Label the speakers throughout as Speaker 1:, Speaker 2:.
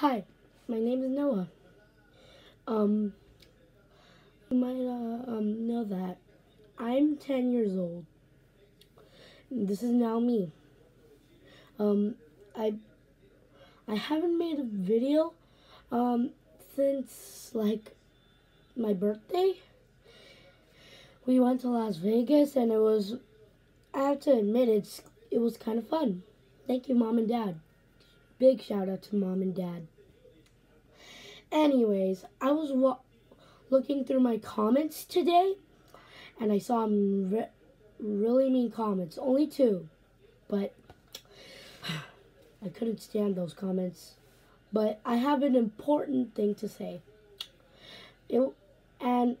Speaker 1: Hi, my name is Noah. Um, you might uh, um, know that I'm 10 years old. This is now me. Um, I I haven't made a video um, since like my birthday. We went to Las Vegas and it was I have to admit it's it was kind of fun. Thank you, mom and dad. Big shout out to mom and dad. Anyways, I was looking through my comments today and I saw re really mean comments. Only two, but I couldn't stand those comments. But I have an important thing to say. It and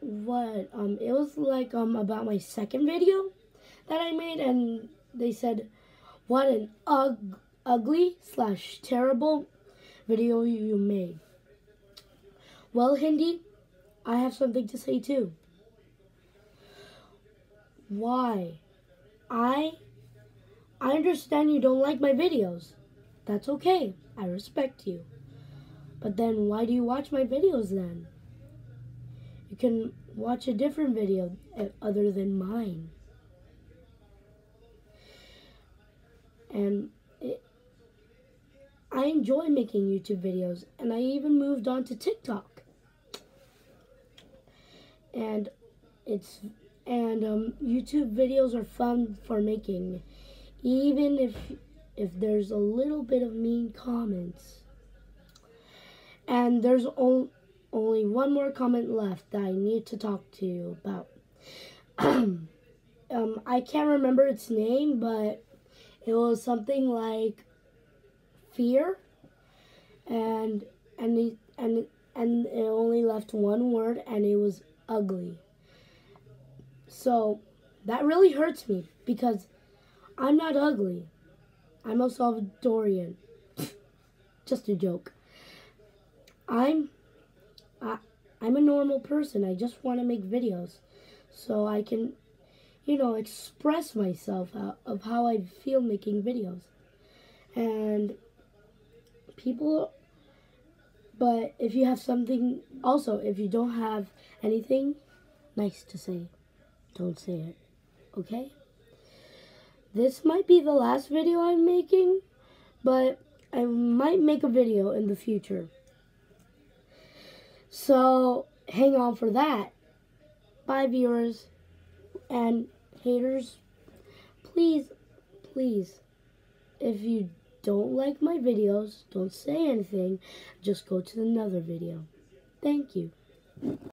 Speaker 1: what um it was like um about my second video that I made and they said what an ug ugly slash terrible video you made. Well, Hindi, I have something to say too. Why? I I understand you don't like my videos. That's okay. I respect you. But then why do you watch my videos then? You can watch a different video eh, other than mine. And it, I enjoy making YouTube videos, and I even moved on to TikTok. And it's and um, YouTube videos are fun for making, even if if there's a little bit of mean comments. And there's only only one more comment left that I need to talk to you about. um, I can't remember its name, but it was something like fear, and and the, and and it only left one word, and it was ugly. So that really hurts me because I'm not ugly. I'm a Salvadorian. Just a joke. I'm I, I'm a normal person. I just want to make videos so I can, you know, express myself uh, of how I feel making videos. And people, but if you have something, also, if you don't have anything nice to say, don't say it, okay? This might be the last video I'm making, but I might make a video in the future. So hang on for that. Bye, viewers and haters. Please, please, if you don't like my videos, don't say anything. Just go to another video. Thank you.